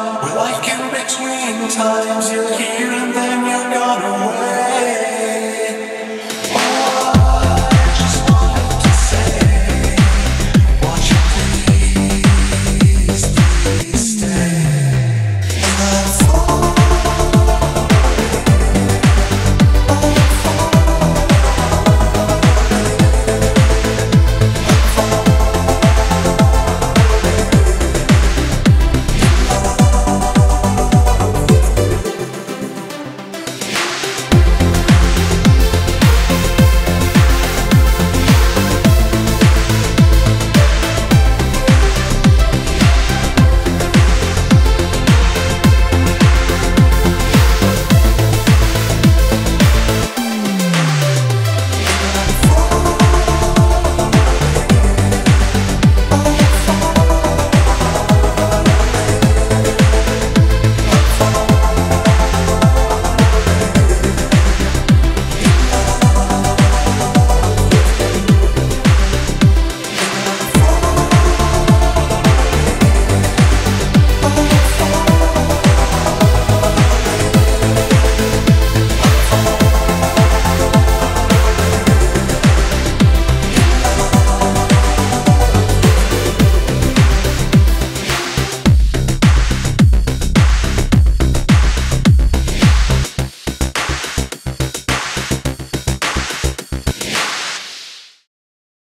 We're like can between times, you're here and then you're gone away.